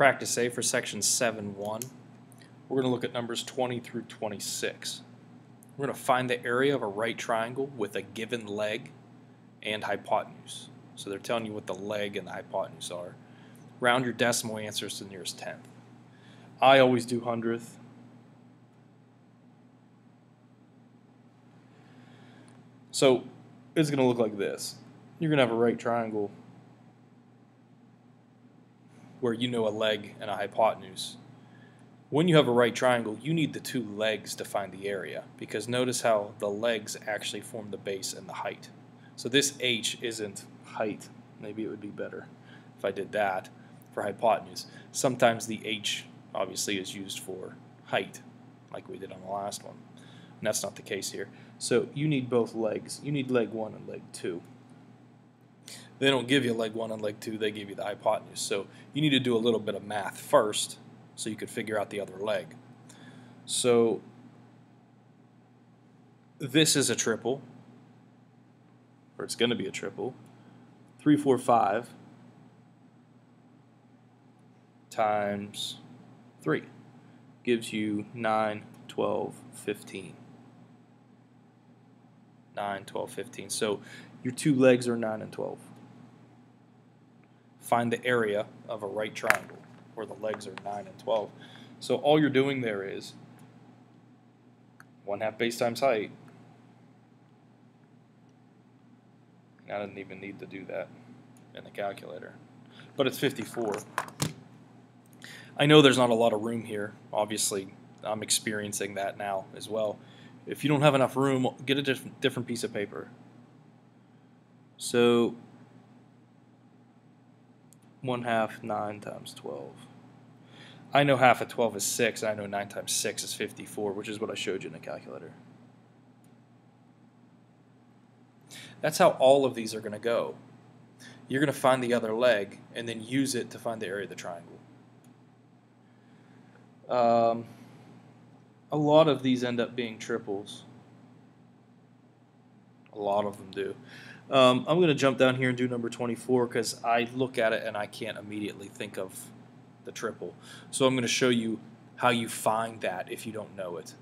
practice A for section 7-1, we're going to look at numbers 20 through 26. We're going to find the area of a right triangle with a given leg and hypotenuse. So they're telling you what the leg and the hypotenuse are. Round your decimal answers to the nearest tenth. I always do hundredth. So it's going to look like this. You're going to have a right triangle where you know a leg and a hypotenuse. When you have a right triangle, you need the two legs to find the area because notice how the legs actually form the base and the height. So this h isn't height. Maybe it would be better if I did that for hypotenuse. Sometimes the h obviously is used for height like we did on the last one. And that's not the case here. So you need both legs. You need leg 1 and leg 2. They don't give you leg 1 and leg 2, they give you the hypotenuse. So you need to do a little bit of math first so you could figure out the other leg. So this is a triple, or it's going to be a triple. 3, 4, 5 times 3 gives you 9, 12, 15. 9, 12, 15. So your two legs are 9 and 12. Find the area of a right triangle where the legs are 9 and 12. So all you're doing there is 1 half base times height. I didn't even need to do that in the calculator. But it's 54. I know there's not a lot of room here. Obviously, I'm experiencing that now as well. If you don't have enough room, get a diff different piece of paper. So, 1 half 9 times 12. I know half of 12 is 6, I know 9 times 6 is 54, which is what I showed you in the calculator. That's how all of these are going to go. You're going to find the other leg and then use it to find the area of the triangle. Um, a lot of these end up being triples. A lot of them do. Um, I'm going to jump down here and do number 24 because I look at it and I can't immediately think of the triple. So I'm going to show you how you find that if you don't know it.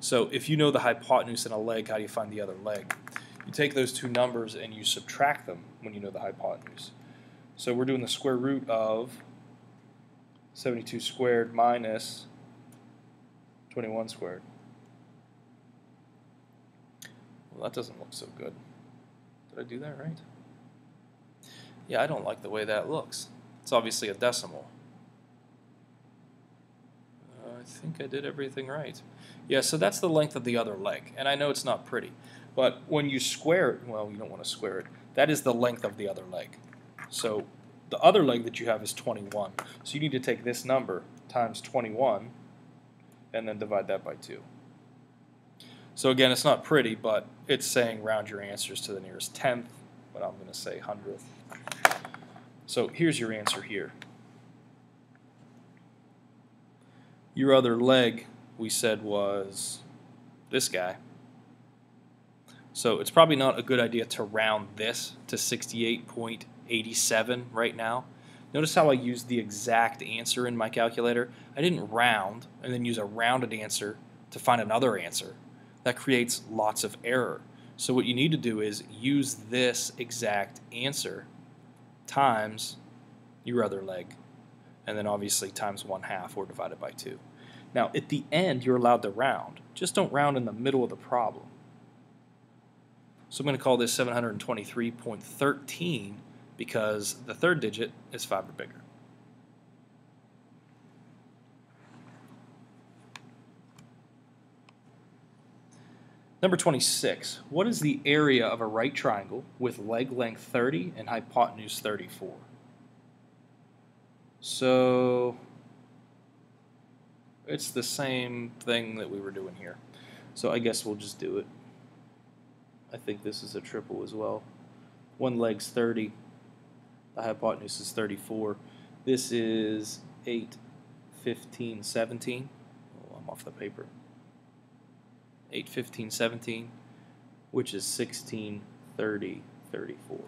So if you know the hypotenuse and a leg, how do you find the other leg? You take those two numbers and you subtract them when you know the hypotenuse. So we're doing the square root of 72 squared minus 21 squared. Well, that doesn't look so good. Did I do that right? Yeah, I don't like the way that looks. It's obviously a decimal. Uh, I think I did everything right. Yeah, so that's the length of the other leg. And I know it's not pretty. But when you square it, well, you don't want to square it. That is the length of the other leg. So the other leg that you have is 21. So you need to take this number times 21 and then divide that by 2. So again, it's not pretty, but it's saying round your answers to the nearest tenth, but I'm going to say hundredth. So here's your answer here. Your other leg, we said, was this guy. So it's probably not a good idea to round this to 68.87 right now. Notice how I used the exact answer in my calculator. I didn't round and then use a rounded answer to find another answer. That creates lots of error. So what you need to do is use this exact answer times your other leg, and then obviously times 1 half or divided by 2. Now at the end you're allowed to round. Just don't round in the middle of the problem. So I'm going to call this 723.13 because the third digit is 5 or bigger. Number 26. What is the area of a right triangle with leg length 30 and hypotenuse 34? So it's the same thing that we were doing here. So I guess we'll just do it. I think this is a triple as well. One leg's 30, the hypotenuse is 34. This is 8, 15, 17. Oh, I'm off the paper. 8, 15, 17, which is 16, 30, 34.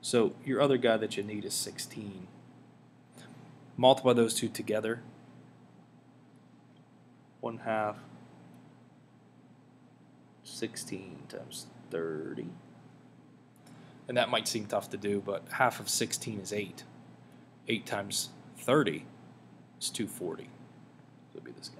So your other guy that you need is 16. multiply those two together. 1 half 16 times 30. And that might seem tough to do, but half of 16 is 8. 8 times 30 is 240. So it'll be this guy.